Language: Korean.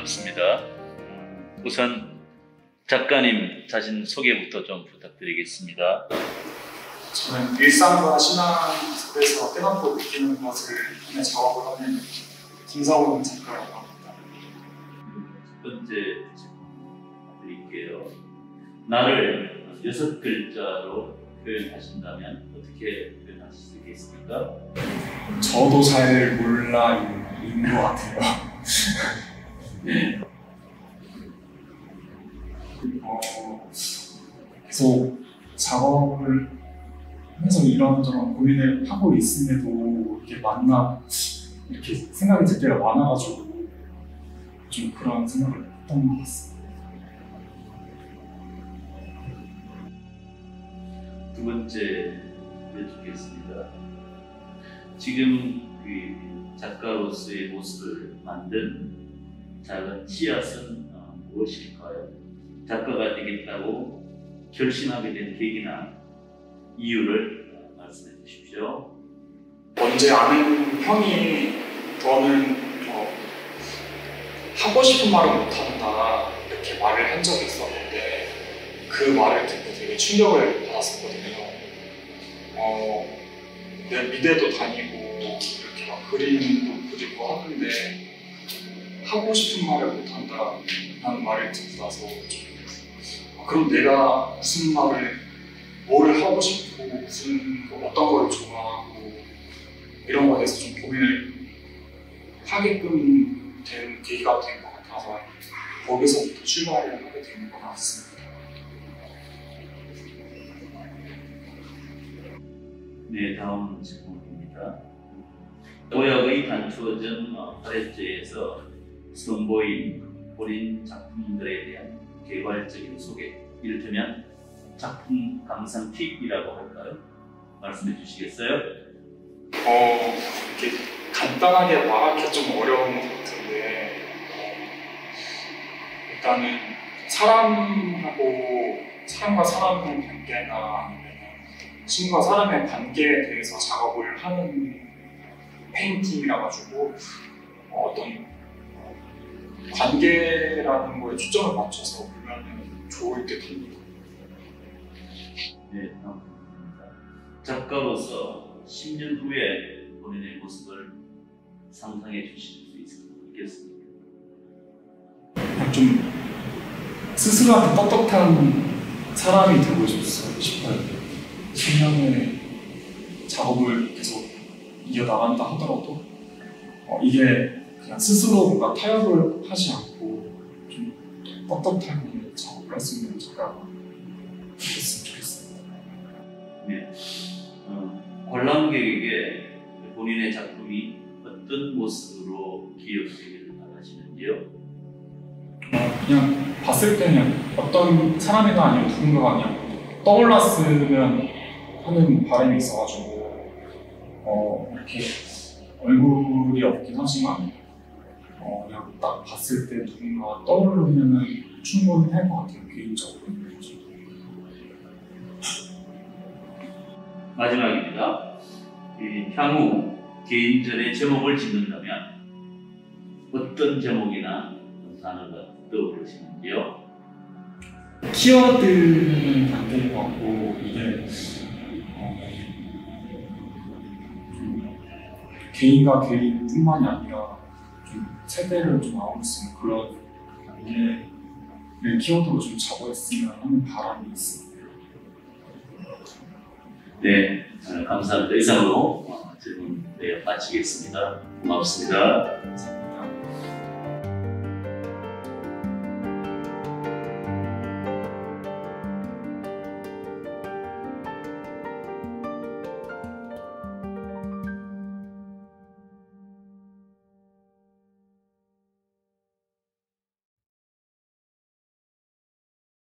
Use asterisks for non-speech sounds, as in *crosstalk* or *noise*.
반갑습니다. 우선 작가님 자신 소개부터 좀 부탁드리겠습니다. 저는 일상과 신앙 속에서 깨닫고 느끼는 것을 하는 작업을 하는 김사원 작가라고 합니다. 첫 번째 질문 드릴게요. 나를 여섯 글자로 표현하신다면 어떻게 표현하실 수 있겠습니까? 저도 잘 몰라인 것 같아요. *laughs* 네. 어, 계속 작업을 하면서 이런저런 고민을 하고 있음에도 이렇게 만나 이렇게 생각이 들 때가 많아가지고 좀 그런 생각을 했던 것 같습니다. 두 번째 여쭙겠습니다. 지금 그 작가로서의 모습을 만든 작은 씨앗은 어, 무엇일까요? 작가가 되겠다고 결심하게 된 계기나 이유를 어, 말씀해 주십시오. 언제 아는 형이 너는 어, 하고 싶은 말을 못한다 이렇게 말을 한 적이 있었는데 그 말을 듣고 되게 충격을 받았었거든요. 어, 내 미대도 다니고 이렇게 막 그림도 그리고 하는데 하고 싶은 말을 못한다 라는 말을 듣고 나서 그럼 내가 무슨 말을 뭐를 하고 싶고 무슨 어떤 걸 좋아하고 이런 거에 대해서 좀 고민을 하게끔 된 계기가 된 것 같아서 거기서부터 출발을 하게 된 것 같습니다. 네, 다음 질문입니다. 도약의 단추어전 어, 발해제에서 선보인 본인 작품들에 대한 개괄적인 소개, 이를테면 작품 감상 팁이라고 할까요? 말씀해 주시겠어요? 어, 이렇게 간단하게 말하기 좀 어려운 것 같은데 어, 일단은 사람하고 사람과 사람의 관계나 아니면 친구와 사람의 관계에 대해서 작업을 하는 페인팅이라 가지고 어, 어떤 어, 관계라는 거에 초점을 맞춰서 보면 좋을 듯 합니다. 네, 다음 질문입니다. 작가로서 10년 후에 본인의 모습을 상상해 주실 수 있겠습니까? 좀 스스로한테 떳떳한 사람이 되고 싶어요. 싶어요. 10년의 작업을 계속 이어나간다 하더라도 어, 이게 그냥 스스로 뭔가 타협을 하지 않고 좀 떳떳하게 작업을 할 수 있는 작가가 됐으면 좋겠습니다. 네. 어, 관람객에게 본인의 작품이 어떤 모습으로 기억되기를 바라시는지요? 어, 그냥 봤을 때 그냥 어떤 사람이나 아니면 누군가가 그냥 떠올랐으면 하는 바람이 있어가지고 어, 이렇게 얼굴이 없긴 하지만 어, 그냥 딱 봤을 때 누군가 떠오르면 충분할 것 같아요 개인적으로 마지막입니다. 이 향후 개인전의 제목을 짓는다면 어떤 제목이나 단어가 떠오르시는지요? 키워드는 안 될 것 같고 이게 어, 좀 개인과 개인뿐만이 아니라 좀 세대를 좀 아울 수 있는 그런 관계를 키워드로 좀 잡아했으면 하는 바람이 있습니다. 네, 어, 감사합니다. 이상으로 어, 질문 네, 마치겠습니다. 고맙습니다.